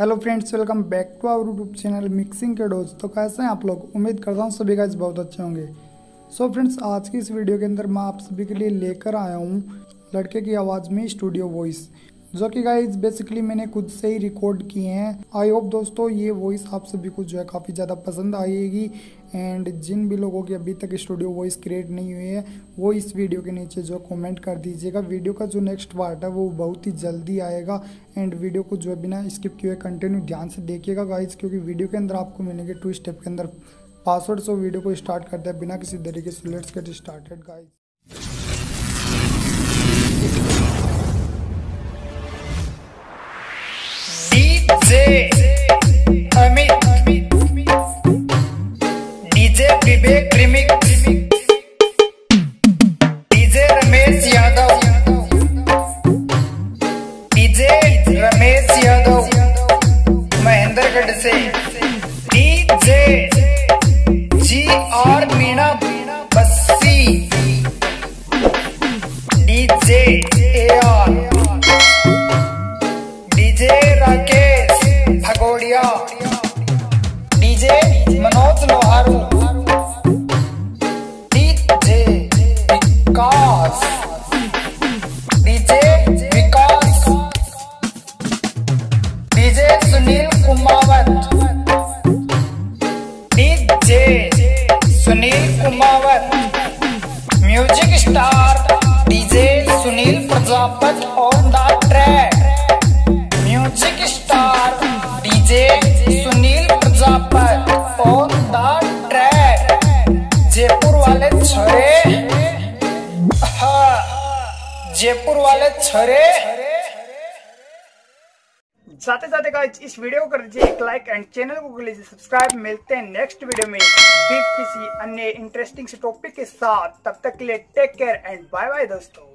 Hello friends welcome back to our YouTube channel mixing के dose तो कैसे हैं आप लोग? उम्मीद करता हूँ सभी गाइज़ बहुत अच्छे होंगे। सो so फ्रेंड्स आज की इस वीडियो के अंदर मैं आप सभी के लिए लेकर आया हूँ लड़के की आवाज़ में स्टूडियो वॉइस जो कि गाइज़ बेसिकली मैंने खुद से ही रिकॉर्ड किए हैं। आई होप दोस्तों ये वॉइस आप सभी को जो है काफ़ी ज़्यादा पसंद आएगी। एंड जिन भी लोगों की अभी तक स्टूडियो वॉइस क्रिएट नहीं हुई है, वो इस वीडियो के नीचे जो कमेंट कर दीजिएगा। वीडियो का जो नेक्स्ट पार्ट है, वो बहुत ही जल्दी आएगा। एंड वीडियो को जो है बिना स्किप किए कंटिन्यू ध्यान से देखिएगा गाइज़ क्योंकि वीडियो के अंदर आपको मिलेंगे टू स्टेप के अंदर। पासवर्ड सो वीडियो को स्टार्ट करते हैं बिना किसी तरीके से let's get started guys DJ Vivek remix DJ Ramesh Yadav DJ Ramesh Yadav Mahendragarh से. DJ Manoj Loharu, DJ Vikas DJ Vikas, DJ Sunil Kumawat, DJ Sunil Kumawat, music star DJ Sunil Prajapat on the Jaipur वाले छरे। जाते जाते guys, इस video को कर दीजिए एक लाइक एंड चैनल को कर लीजिए सब्सक्राइब मिलते हैं नेक्स्ट वीडियो में फिर किसी अन्य इंटरेस्टिंग से टॉपिक के साथ। तब तक के लिए take care and bye bye दोस्तों।